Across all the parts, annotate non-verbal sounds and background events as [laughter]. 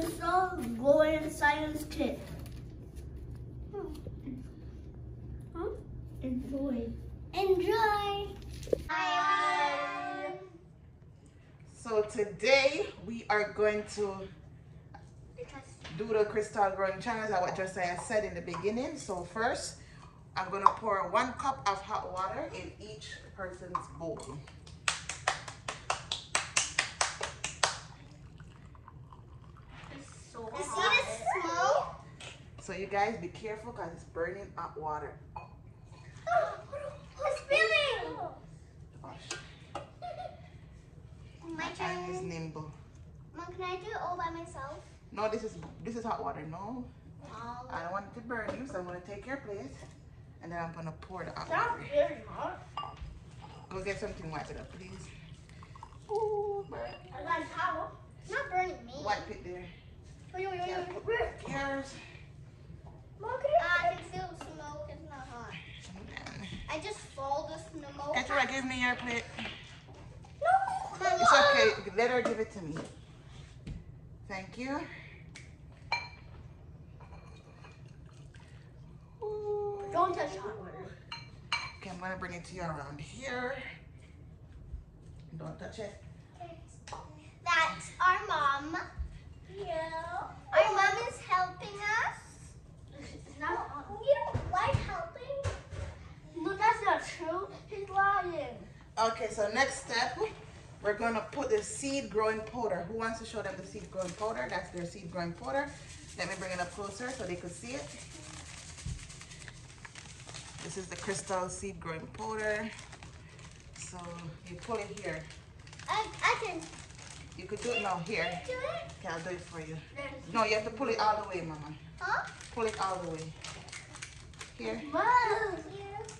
Crystal Golden Science Kit. Huh? Enjoy. Enjoy. Bye. So today we are going to do the crystal growing challenge like what Josiah said in the beginning. So first, I'm going to pour one cup of hot water in each person's bowl. You guys be careful because it's burning hot water. It's spilling. Oh, Gosh, [laughs] My my hand is nimble. Mom, can I do it all by myself? No, this is this is hot water. No, Oh. I don't want it to burn you, so I'm gonna take your place and then I'm gonna pour the hot Not water. very hot. Go get something, wipe it up, please. Ooh, burn. I got a towel. It's not burning me. Wipe it there. Wait, wait, wait, Yeah, wait. put yours. Ah, I can feel the smoke. It's not hot. I just follow the smoke. Keturah, give me your plate. No. Mom, It's okay. Let her give it to me. Thank you. Ooh. Don't touch hot water. Okay, I'm gonna bring it to you around here. Don't touch it. That's our mom. Yeah. Our mom is helping us. Not. You don't like helping? No, that's not true. He's lying. Okay, so next step, we're gonna put the seed growing powder. Who wants to show them the seed growing powder? That's their seed growing powder. Let me bring it up closer so they could see it. This is the crystal seed growing powder. So you pull it here. I, I can You could do it now here. do it. Okay, I'll do it for you. No, you have to pull it all the way, Mama. Huh? Pull it all the way. Here. Mom.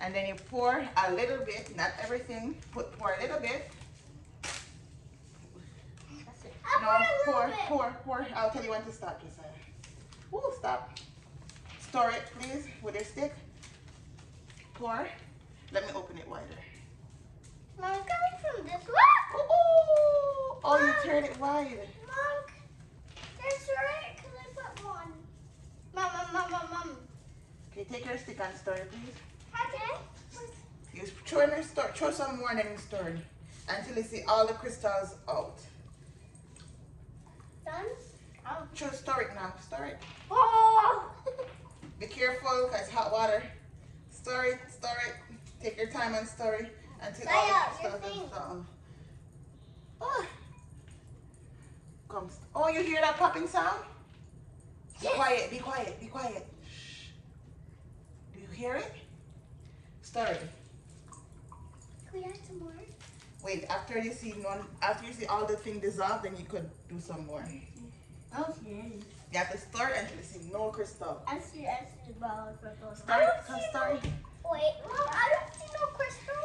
And then you pour a little bit, not everything. Put pour a little bit. That's it. I no, pour, a pour, bit. pour, pour. I'll tell you when to stop, Josiah. Ooh, stop. Store it, please, with your stick. Pour. Let me open it wider. Mom, coming from this way. Ooh, ooh. Oh, you turn it wide. Mom, that's right, because I put one. Mom, mom, mom, mom, mom. Okay, take your stick and store it, please. Okay. You throw in store, throw some more and then you store it until you see all the crystals out. Done? Oh. Throw, store it now, store it. Oh. [laughs] Be careful, because hot water. Store it, store it. Take your time and store it until all the crystals are down. Oh. Comes. Oh, you hear that popping sound? Be Yes. quiet, be quiet, be quiet. You hear it? It. Can we add some more? Wait, after you see one, after you see all the thing dissolve, then you could do some more. Okay. You have to store it until you see no crystal. I see, I see about purple. Store it, come store it. Wait, Mom, I don't see no crystal.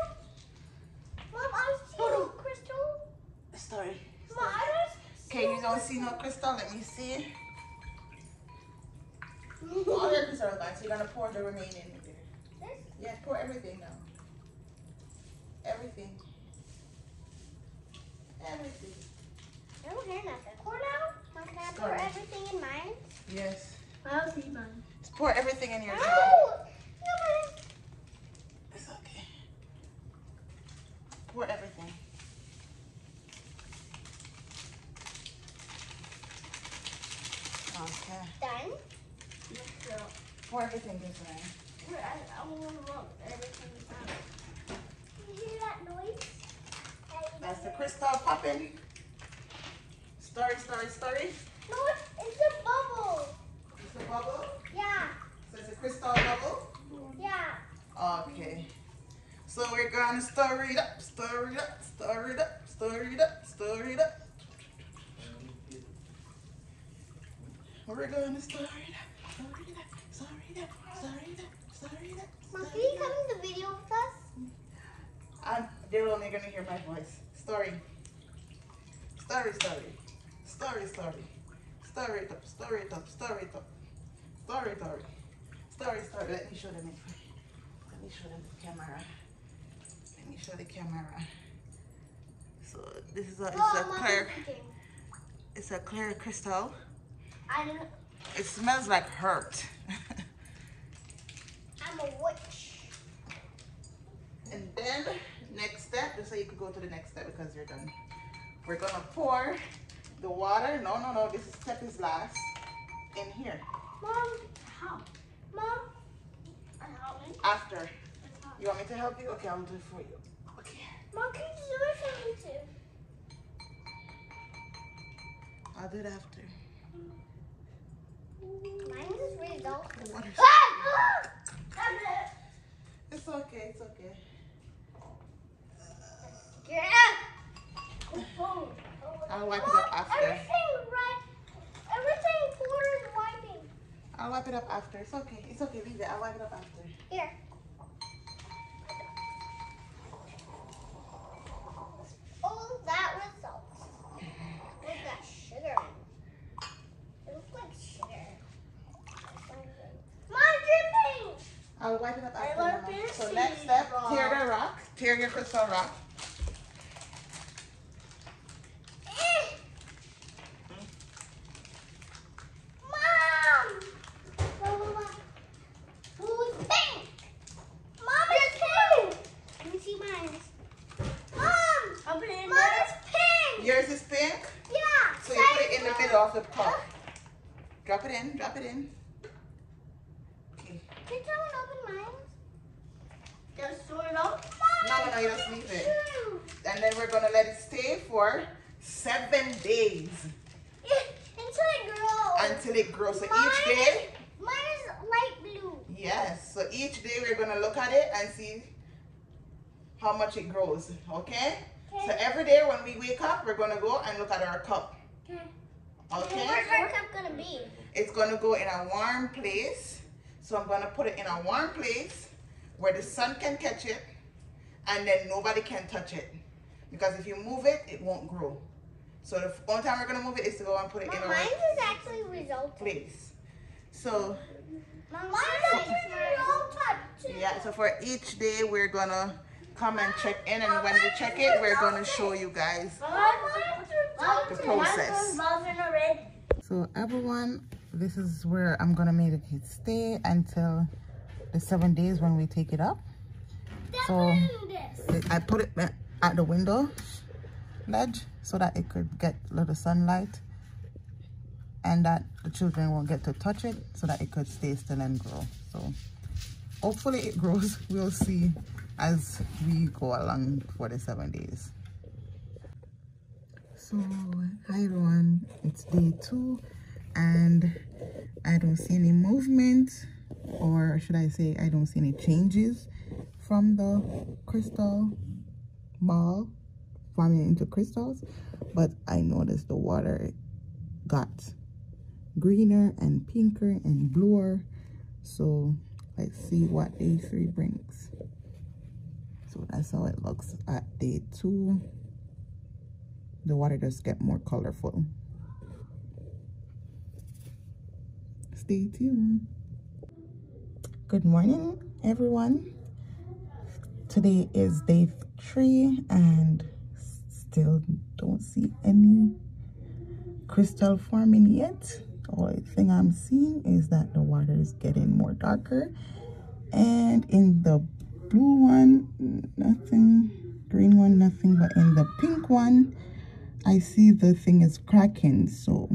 Mom, I don't see no crystal. Store it. Mom, I don't Okay, you don't see no crystal. Let me see. All your crystals are gone, so you're gonna pour the remaining in there. This? Yeah, pour everything now. Everything. Everything. I don't hear nothing. Pour now? Mom, can I pour everything in mine? Yes. I don't see mine. Just pour everything in your jar. No! No, It's okay. Pour everything. Okay. Done? So, Pour everything this way. wait, I, I want to look. Everything's out. You hear that noise? That's the crystal popping. Story, story, story. No, it's, it's a bubble. It's a bubble. Yeah, So it's a crystal bubble. yeah. Okay. So we're gonna stir it up, stir it up, stir it up, stir it up, stir it up. We're gonna stir it up, stir it up, stir it up, stir it up, stir it up. Mom, stir can you it come up. in the video with us? I'm, they're only gonna hear my voice. Story. Story, story. Story, story. Stir it up, stir it up, stir it up. Story, story. Story, story. Let me show them it. Let me show them the camera. Let me show the camera. So this is a, it's a clear, it's a clear crystal. I don't, It smells like hurt. [laughs] I'm a witch. and then next step, just so you could go to the next step because you're done. we're gonna pour the water. No, no, no, this step is last in here. Mom, how? Mom. After. You want me to help you? Okay, I'll do it for you. Okay. Mom, can you do it for me too? I'll do it after. Mine is really dull. The water's- Ah! It's okay, it's okay. Yeah. Oh, I'll wipe it up after. Everything right. Everything Porter is wiping. I'll wipe it up after. It's okay. It's okay. Leave it. I'll wipe it up after. Here. Oh, that results. Look at sugar. It looks like sugar. Mom, dripping. I'll wipe it up after. So next step, tear the rock. Tear your crystal rock. Eh. Mom. Who's pink? Mom is pink. Let me see mine. Mom. I'll it in Mom there. is pink. Yours is pink. Yeah. So you put it in the middle of the pot. Drop it in. Drop it in. Okay. Can someone open mine? Just sort it up. No, no, no. You just leave it. And then we're gonna let it stay for seven days [laughs] Until it grows. until it grows. So each Mine- day, Mine is light blue. yes. So each day we're gonna look at it and see how much it grows. Okay. So every day when we wake up, we're gonna go and look at our cup. Okay. Okay. Where's our cup gonna be? It's gonna go in a warm place. So I'm gonna put it in a warm place where the sun can catch it and then nobody can touch it. Because if you move it, it won't grow. So the only time we're gonna move it is to go and put it in a mine is actually resulting. place. So mine is [laughs] resulting too. yeah, so for each day we're gonna come and check in and when we check it, we're gonna show you guys the process. So everyone, this is where I'm gonna make it stay until the seven days when we take it up. So. I put it at- at the window ledge so that it could get a little sunlight and that the children won't get to touch it so that it could stay still and grow. So hopefully it grows. [laughs] We'll see as we go along for the seven days. So hi everyone, it's day two and I don't see any movement or should I say I don't see any changes from the crystal ball forming into crystals but I noticed the water got greener and pinker and bluer. So let's see what day three brings so that's how it looks at day two. The water does get more colorful. Stay tuned. Good morning everyone. Today is day three and still don't see any crystal forming yet. Only thing i'm seeing is that the water is getting more darker. And in the blue one nothing green one nothing but in the pink one i see the thing is cracking. So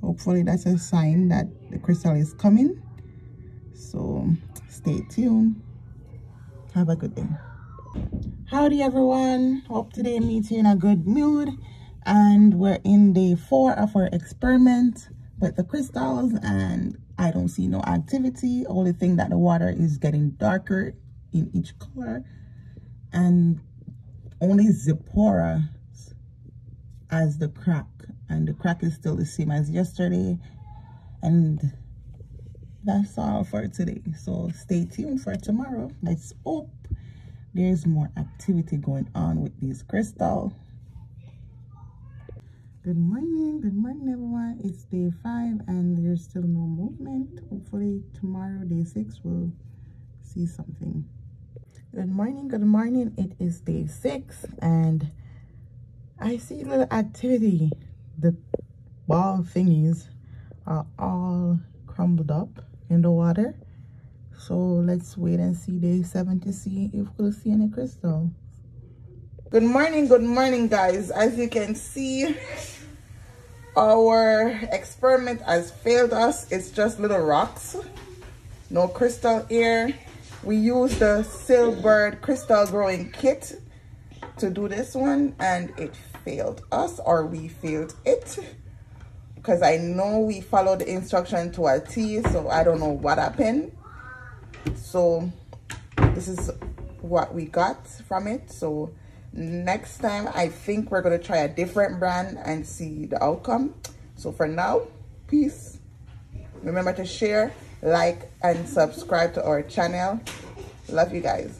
hopefully that's a sign that the crystal is coming. So stay tuned. Have a good day. Howdy everyone. Hope today meets you in a good mood. And we're in day four of our experiment with the crystals and i don't see no activity. Only thing that the water is getting darker in each color. And only Zipporah as the crack. And the crack is still the same as yesterday. And that's all for today. So stay tuned for tomorrow. Let's hope there's more activity going on with these crystal. Good morning. Good morning everyone. It's day five and there's still no movement. Hopefully tomorrow day six we'll see something good morning good morning it is day six and i see little activity the ball thingies are all crumbled up in the water so let's wait and see day seven to see if we'll see any crystal Good morning, good morning, guys. As you can see, our experiment has failed us. It's just little rocks, no crystal here. We used the Sillbird crystal growing kit to do this one and it failed us or we failed it. Because I know we followed the instruction to a T so I don't know what happened. So this is what we got from it. So next time i think we're going to try a different brand and see the outcome. So for now peace. Remember to share like and subscribe to our channel. Love you guys